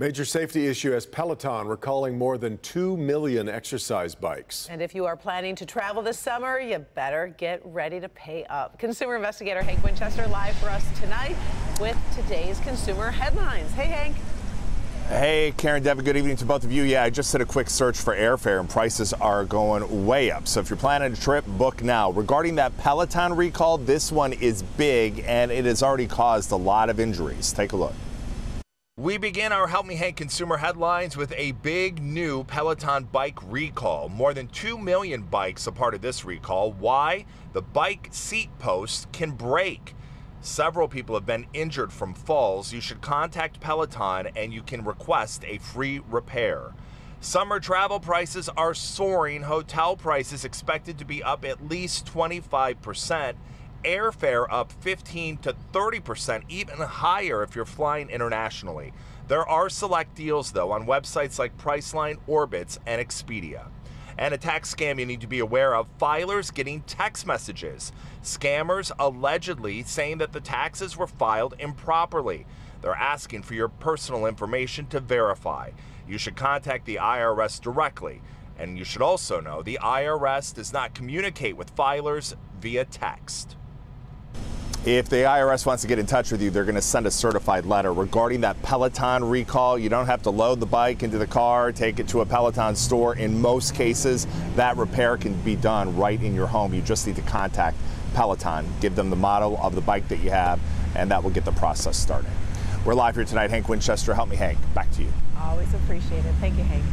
Major safety issue as Peloton recalling more than 2 million exercise bikes. And if you are planning to travel this summer, you better get ready to pay up. Consumer investigator Hank Winchester live for us tonight with today's consumer headlines. Hey, Hank. Hey, Karen Devin, good evening to both of you. Yeah, I just did a quick search for airfare and prices are going way up. So if you're planning a trip, book now. Regarding that Peloton recall, this one is big and it has already caused a lot of injuries. Take a look. We begin our Help Me Hank consumer headlines with a big new Peloton bike recall. More than 2 million bikes a part of this recall. Why? The bike seat post can break. Several people have been injured from falls. You should contact Peloton and you can request a free repair. Summer travel prices are soaring. Hotel prices expected to be up at least 25%. Airfare up 15 to 30%, even higher if you're flying internationally. There are select deals, though, on websites like Priceline, Orbitz, and Expedia. And a tax scam you need to be aware of filers getting text messages. Scammers allegedly saying that the taxes were filed improperly. They're asking for your personal information to verify. You should contact the IRS directly. And you should also know the IRS does not communicate with filers via text. If the IRS wants to get in touch with you, they're going to send a certified letter regarding that Peloton recall. You don't have to load the bike into the car, take it to a Peloton store. In most cases, that repair can be done right in your home. You just need to contact Peloton, give them the model of the bike that you have, and that will get the process started. We're live here tonight. Hank Winchester, help me, Hank. Back to you. Always appreciate it. Thank you, Hank.